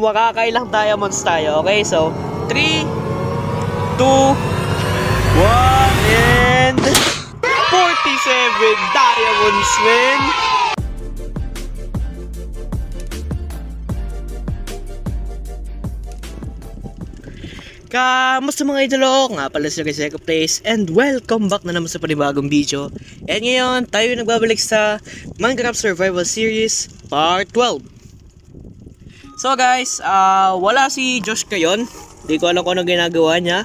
makakailang diamonds tayo. Okay, so 3, 2, 1, and 47 diamonds, man! Kamusta mga idolo? Nga pala si Reseco Place and welcome back na naman sa panibagong video. And ngayon, tayo nagbabalik sa Minecraft Survival Series Part 12. So guys, uh, wala si Josh ngayon. Hindi ko alam kung ano ginagawa niya.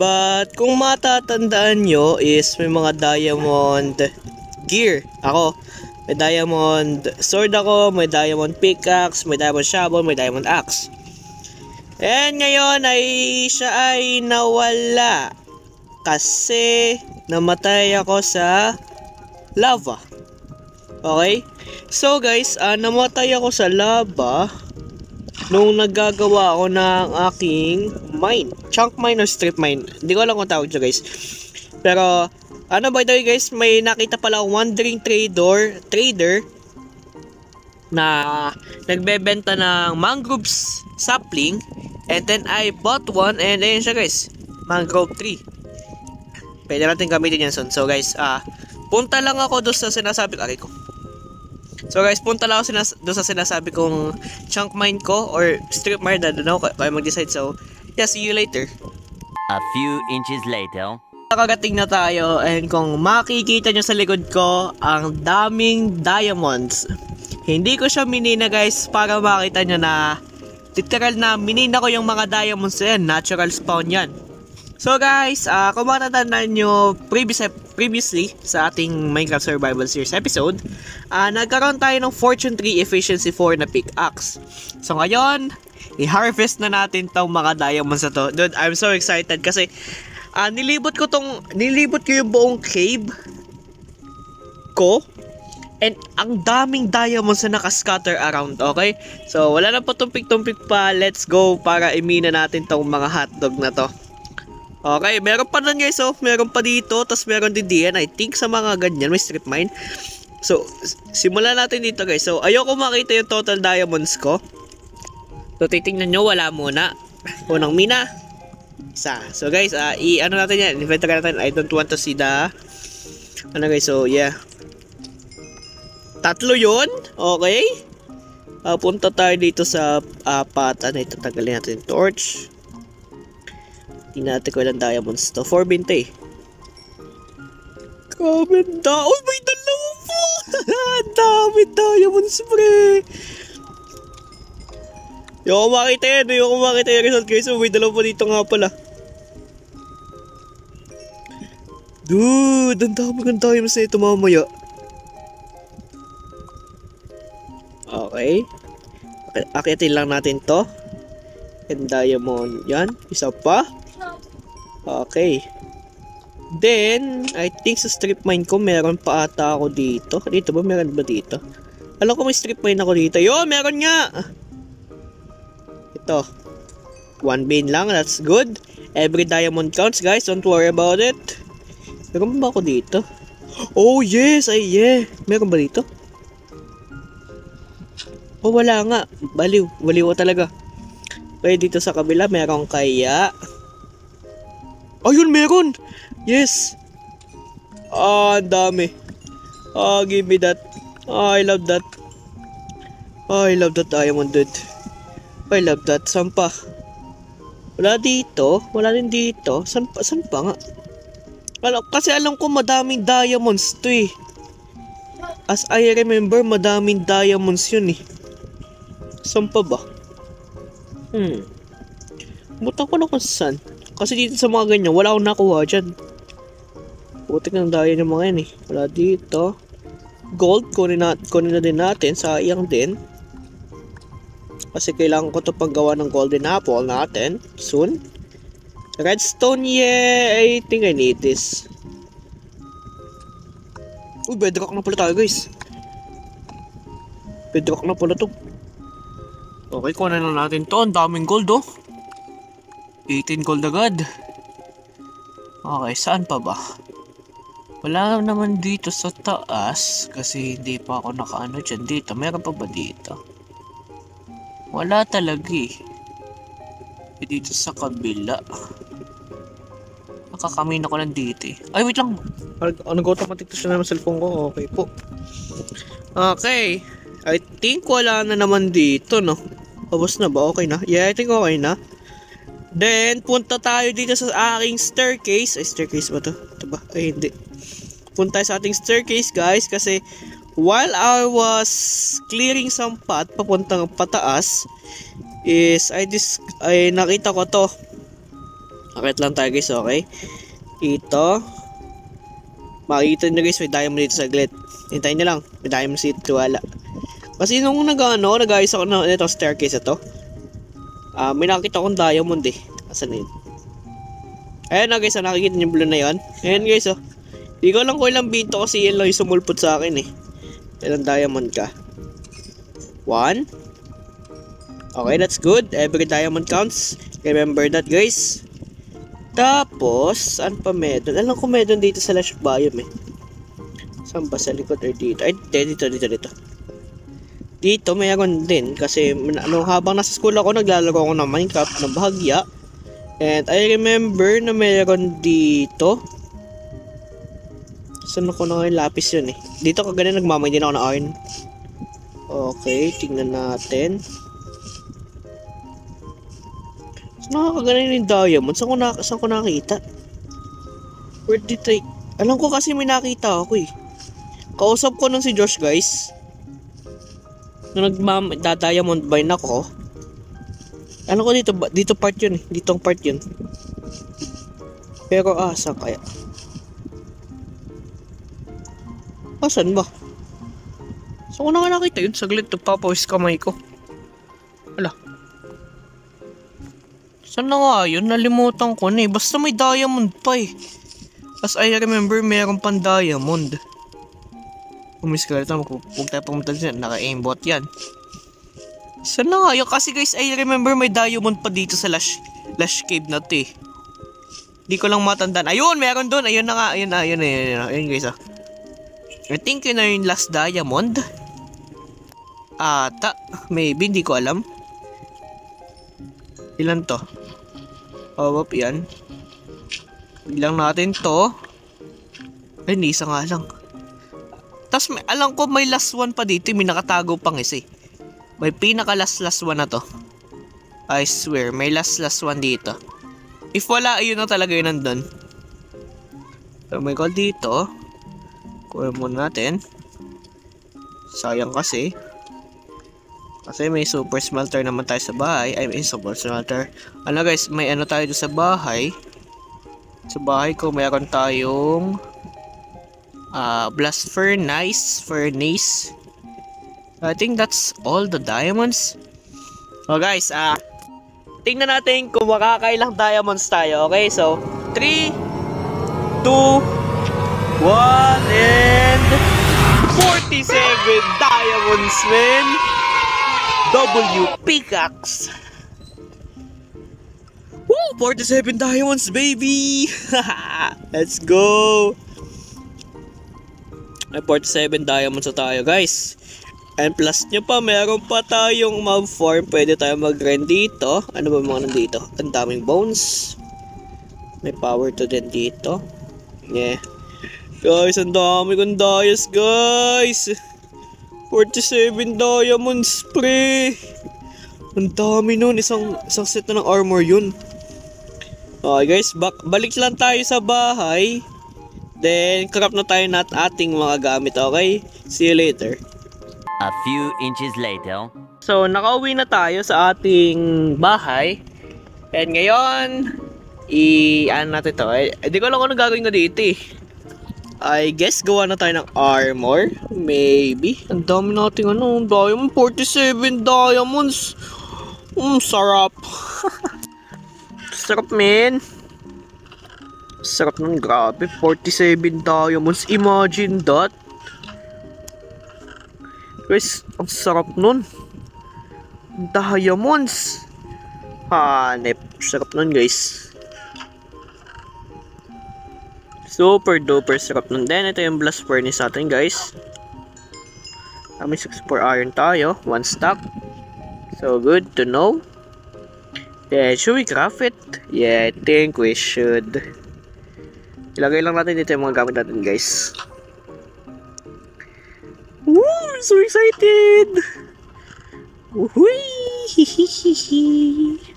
But kung matatandaan nyo is may mga diamond gear. Ako, may diamond sword ako, may diamond pickaxe, may diamond shovel, may diamond axe. And ngayon ay siya ay nawala kasi namatay ako sa lava. Okay? So guys, uh, namatay ako sa lava nung naggagawa ako ng aking mine. Chunk mine or strip mine. Hindi ko alam kung tawag siya guys. Pero, ano by the way guys, may nakita pala wandering trader, trader na nagbebenta ng mangroves sapling And then I bought one and ayun siya guys. Mangrove tree. Pwede natin gamitin yan son. So guys, ah, uh, punta lang ako doon sa sinasabi ko. ko. So guys, punta lang ako sinas doon sa sinasabi kong chunk mine ko or strip mine. I don't know kaya mag-decide. So, yeah, see you later. A few inches later. Nakagating na tayo and kung makikita nyo sa likod ko, ang daming diamonds. Hindi ko siya minina guys para makita nyo na literal na minina ko yung mga diamonds yan. Natural spawn yan. So guys, uh, kung matatandaan nyo previous, previously sa ating Minecraft Survival Series episode, uh, nagkaroon tayo ng Fortune 3 Efficiency 4 na pickaxe. So ngayon, i-harvest na natin tong mga diamonds na to. Dude, I'm so excited kasi uh, nilibot ko tong, nilibot ko yung buong cave ko And ang daming diamonds na nakascatter around, okay? So, wala na po tumpik-tumpik pa. Let's go para imina natin tong mga hotdog na to. Okay, meron pa nun guys, oh. Meron pa dito, tapos meron din diyan. I think sa mga ganyan, may strip mine. So, simulan natin dito guys. So, ayoko makita yung total diamonds ko. So, titingnan nyo, wala muna. Unang mina. Isa. So, guys, uh, i-ano natin yan. Inventory natin. I don't want to see the... Ano guys, so, yeah. Tatlo yon Okay. Uh, punta tayo dito sa apat. Uh, ano ito? Tagalin natin torch. Tingnan natin ko ilang diamonds to. 420 eh. Comment down. Oh, may dalawa po. dami diamonds, pre. Yung ako makita yan. Yung ako makita yung result guys. So, may dalawa pa dito nga pala. Dude, ang dami ng diamonds na ito mamaya. Okay. Akitin lang natin to. And diamond. Yan. Isa pa. Okay. Then, I think sa strip mine ko, meron pa ata ako dito. Dito ba? Meron ba dito? Alam ko may strip mine ako dito. Yo, meron nga! Ito. One bean lang. That's good. Every diamond counts, guys. Don't worry about it. Meron ba ako dito? Oh, yes! Ay, yeah. Meron ba dito? Oh, wala nga. Baliw. Baliw talaga. Okay, dito sa kabila, meron kaya... Ayun, meron! Yes! Ah, ang dami. Ah, give me that. Ah, I love that. Ah, I love that diamond, dude. I love that. Saan pa? Wala dito. Wala din dito. Saan pa, saan pa nga? Alam, kasi alam ko madaming diamonds to eh. As I remember, madaming diamonds yun eh. Saan pa ba? Hmm. Buta ko na kung saan. Kasi dito sa mga ganyan, wala akong nakuha dyan. Putik ng daya ng mga yan eh. Wala dito. Gold, kunin na, kunin na din natin. Sayang din. Kasi kailangan ko to paggawa ng golden apple natin. Soon. Redstone, yeah! I think I need this. Uy, bedrock na pala tayo guys. Bedrock na pala to. Okay, kuha na natin to. Ang daming gold, oh. 18 gold agad. Okay, saan pa ba? Wala naman dito sa taas kasi hindi pa ako nakaano dyan dito. Meron pa ba dito? Wala talaga eh. Eh, dito sa kabila. Nakakamin ako nandito eh. Ay, wait lang. Nag-automatic to siya naman cellphone ko. Okay po. Okay. I think wala na naman dito, no? Tapos na ba? Okay na? Yeah, I think okay na. Then, punta tayo dito sa aking staircase. Ay, staircase ba to? Ito ba? Ay, hindi. Punta sa ating staircase, guys. Kasi, while I was clearing some path papuntang pataas, is, I dis ay nakita ko to. Akit lang tayo, guys, okay? Ito. Makikita nyo, guys, may diamond dito sa glit. Hintayin nyo lang. May diamond dito, wala. Kasi nung nag-ano, nag-ayos ako na ito staircase ito. Ah, may nakita akong diamond eh. Asan yun? Ayan na guys, ah, nakikita niyo blue na yun. Ayan guys, oh. Di ko lang ko ilang binto kasi yun lang yung sumulpot sa akin eh. Ilang diamond ka? One? Okay, that's good. Every diamond counts. Remember that guys. Tapos, saan pa meron? Alam ko meron dito sa Lash Biome eh. Saan ba? Sa likod or dito? Ay, dito, dito, dito. Dito mayroon din kasi ano, habang nasa school ako naglalaro ako ng Minecraft na bahagya. And I remember na mayroon dito. Saan ako na ngayon lapis yun eh. Dito kagana nagmamay din ako ng iron. Okay, tingnan natin. Saan nakakagana yung diamond? Saan ko, na, saan ko nakita? Where did I... Alam ko kasi may nakita ako eh. Kausap ko nung si Josh guys. Nung nagmam da-diamond mine ako. Ano ko dito dito part yun eh. Dito ang part yun. Pero ah, saan kaya? Asan ba? Saan ko na nga nakita yun? Saglit, nagpapawis kamay ko. Ala. Saan na nga yun? Nalimutan ko na eh. Basta may diamond pa eh. As I remember, meron pang diamond. Umis ka ito, huwag tayo pumunta dyan. Naka-aimbot yan. Saan na nga yun? Kasi guys, I remember may diamond pa dito sa Lash, Lash Cave na to eh. Di ko lang matandaan. Ayun, meron doon. Ayun na nga. Ayun na, ayun na, ayun na. Ayun guys ah. I think yun na yung last diamond. Ata. Maybe, hindi ko alam. Ilan to? Oh, yan. Bilang natin to. Ay, hindi, isa nga lang. Tapos may, alam ko may last one pa dito, may nakatago pang isa eh. May pinaka last last one na to. I swear, may last last one dito. If wala, ayun na talaga yun nandun. So may call dito. Kuha muna natin. Sayang kasi. Kasi may super smelter naman tayo sa bahay. Ay, may super smelter. Ano guys, may ano tayo sa bahay. Sa bahay ko, mayroon tayong uh, blast furnace, furnace. I think that's all the diamonds. So guys, uh, tingnan natin kung makakailang diamonds tayo. Okay, so 3, 2, 1, and 47 diamonds, man. W pickaxe. Woo! 47 diamonds, baby! Let's go! May 47 diamonds na tayo guys. And plus nyo pa, meron pa tayong mob farm. Pwede tayo mag-grind dito. Ano ba mga nandito? Ang daming bones. May power to din dito. Yeah. Guys, ang dami kong dias guys. 47 diamonds pre. Ang dami nun. Isang, isang set na ng armor yun. Okay guys, bak balik lang tayo sa bahay. Then, craft na tayo nat ating mga gamit, okay? See you later. A few inches later. So, nakauwi na tayo sa ating bahay. And ngayon, i ano natin to. Eh, di ko alam kung ano gagawin ko dito eh. I guess gawa na tayo ng armor. Maybe. Ang dami nating ano, diamond. 47 diamonds. Mm, sarap. sarap, man. Sarap nun, grabe. 47 diamonds. Imagine that. Guys, ang sarap nun. Diamonds. Hanep. Sarap nun, guys. Super duper sarap nun. Then, ito yung blast furnace natin, guys. Kami 64 iron tayo. One stack. So, good to know. Yeah, should we craft it? Yeah, I think we should. Ilagay lang natin dito yung mga gamit natin, guys. Woo! So excited! Woohoo!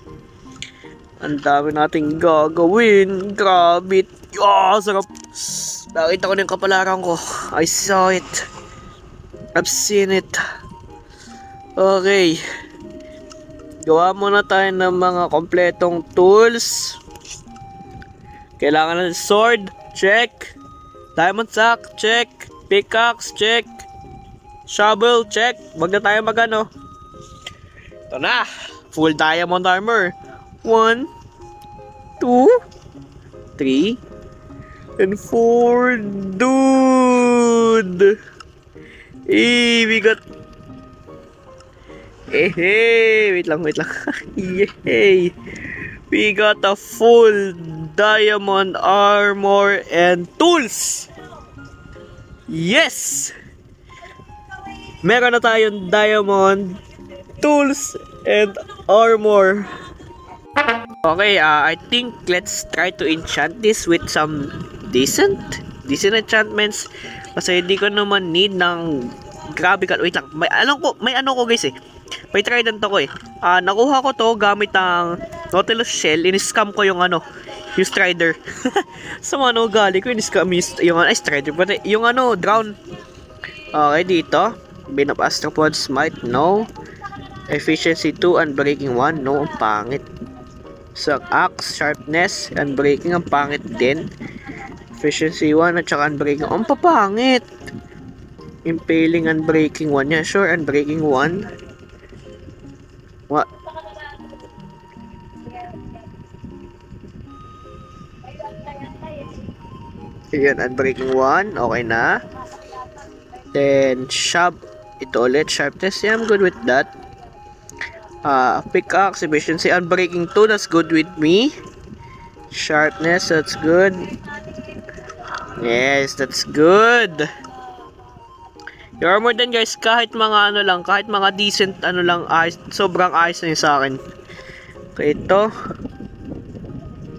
Ang dami nating gagawin. Grabe. Ah, sarap. Nakita ko na yung kapalaran ko. I saw it. I've seen it. Okay. Gawa muna tayo ng mga kompletong tools. Kailangan ng sword. Check. Diamond sack. Check. Pickaxe. Check. Shovel. Check. Wag na tayo magano. Ito na. Full diamond armor. One. Two. Three. And four. Dude. Eh, we got Eh, hey, wait lang, wait lang. Yay! We got a full diamond armor and tools! Yes! Meron na tayong diamond tools and armor. Okay, uh, I think let's try to enchant this with some decent decent enchantments kasi hindi ko naman need ng grabe ka wait lang may alam ko may ano ko guys eh may trident ako eh. Ah, nakuha ko to gamit ang Nautilus shell. In-scam ko yung ano yung strider. Sa mga ano gali ko in-scam yung, ay strider. Pati yung ano drown. Okay dito. Bin of astropod smite no. Efficiency 2 and breaking 1 no ang pangit. Sa axe sharpness and breaking ang pangit din. Efficiency 1 at saka unbreaking ang papangit. Impaling and breaking 1 yan. Sure and breaking 1 what Ayan, unbreaking 1. Okay na. Then, sharp. Ito ulit, sharpness. Yeah, I'm good with that. Uh, pickaxe, efficiency, unbreaking 2. That's good with me. Sharpness, that's good. Yes, that's good. Yung armor din guys, kahit mga ano lang, kahit mga decent ano lang, ayos, sobrang ayos na yun sa akin. Okay, ito.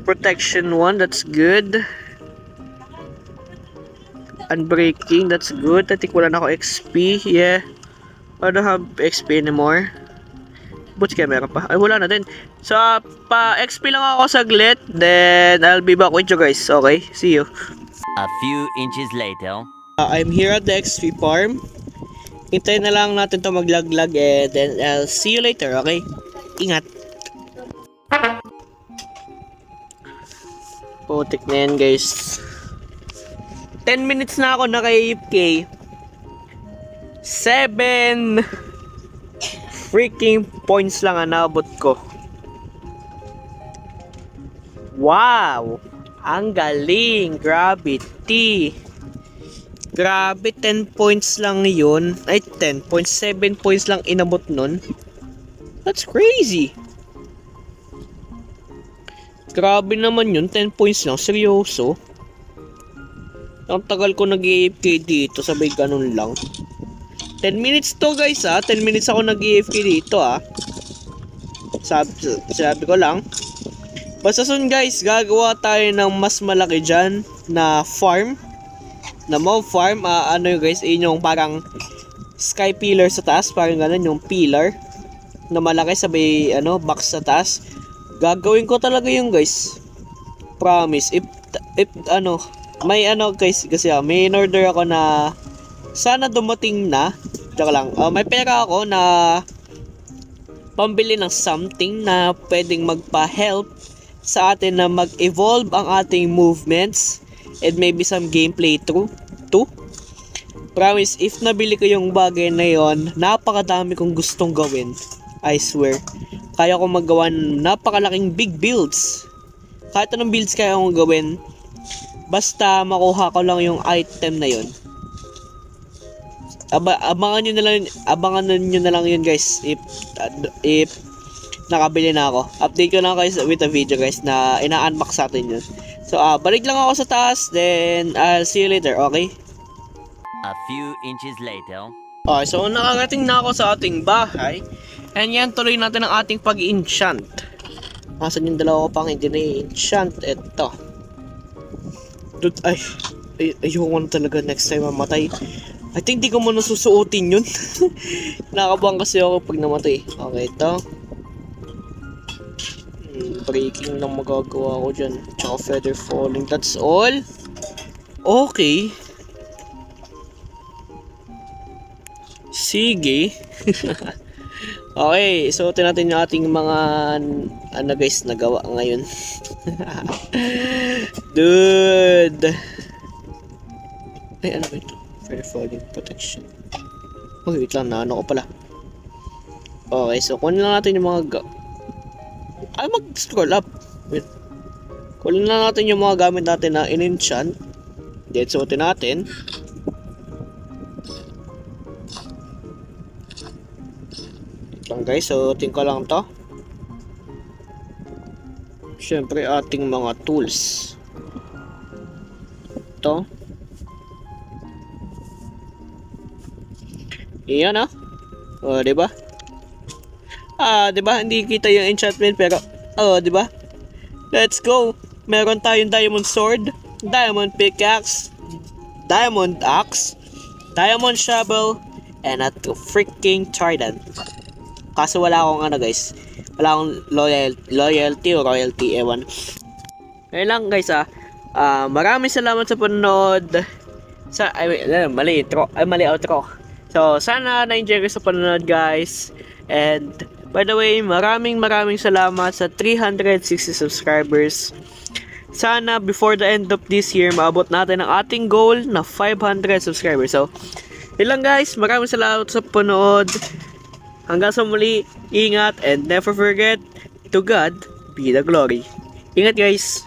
Protection 1, that's good. Unbreaking, that's good. I wala na ako XP. Yeah. I don't have XP anymore. Buti kaya meron pa. Ay, wala na din. So, pa XP lang ako saglit. Then, I'll be back with you guys. Okay? See you. A few inches later. Uh, I'm here at the XP farm. Hintayin na lang natin to maglaglag and then I'll see you later, okay? Ingat. Putik na yan guys. 10 minutes na ako naka-AFK. 7 freaking points lang ang naabot ko. Wow! Ang galing! Gravity! Grabe, 10 points lang yun. Ay, 10 points. 7 points lang inabot nun. That's crazy. Grabe naman yun. 10 points lang. Seryoso. Ang tagal ko nag-AFK dito. Sabay ganun lang. 10 minutes to guys ah. 10 minutes ako nag-AFK dito ah. Sabi, sabi ko lang. Basta soon guys, gagawa tayo ng mas malaki dyan na farm. Na mob farm. ah, ano yun guys, yun yung parang sky pillar sa taas. Parang ganun yung pillar. Na malaki sabay ano, box sa taas. Gagawin ko talaga yung guys. Promise. If, if ano, may ano guys, kasi ah, may order ako na sana dumating na. Tsaka lang, ah, may pera ako na pambili ng something na pwedeng magpa-help sa atin na mag-evolve ang ating movements and maybe some gameplay through too. Promise, if nabili ko yung bagay na yon, napakadami kong gustong gawin. I swear. Kaya ko magawa ng napakalaking big builds. Kahit anong builds kaya kong gawin, basta makuha ko lang yung item na yon. Aba, abangan nyo na lang, abangan nyo na lang yun guys if if nakabili na ako. Update ko lang guys with a video guys na ina-unbox sa atin yun. So, ah, balik lang ako sa taas, then I'll see you later, okay? A few inches later. Okay, so nakarating na ako sa ating bahay. And yan, tuloy natin ang ating pag-enchant. Asan yung dalawa ko pang hindi na-enchant? Ito. Dude, ay, ay, ayoko na talaga next time mamatay. I think di ko muna susuotin yun. Nakabang kasi ako pag namatay. Okay, ito. Breaking lang magagawa ko dyan. Tsaka feather falling. That's all. Okay. Sige. okay, suotin natin yung ating mga ano guys nagawa ngayon. Dude. Ay, ano ba ito? Fair falling protection. Oh, wait lang, naano ko pala. Okay, so kunin lang natin yung mga ga- Ay, mag-scroll up. Wait. Kunin lang natin yung mga gamit natin na in-enchant. Then, suotin natin. Lang guys, suotin ko lang to. Siyempre, ating mga tools. Ito. Iyan ah. Oh, 'di ba? Ah, 'di ba? Hindi kita yung enchantment pero oh, 'di ba? Let's go. Meron tayong diamond sword, diamond pickaxe, diamond axe, diamond shovel, and a freaking trident. Kaso wala akong ano guys. Wala akong loyal, loyalty o royalty, ewan. Ngayon lang guys ah. Ah, maraming salamat sa panonood. Sa, wait, ano, mali intro. Ay, mali outro. So, sana na-enjoy sa panonood guys. And, by the way, maraming maraming salamat sa 360 subscribers. Sana before the end of this year, maabot natin ang ating goal na 500 subscribers. So, yun lang guys. Maraming salamat sa panonood. Hanggang sa muli, ingat and never forget, to God be the glory. Ingat guys!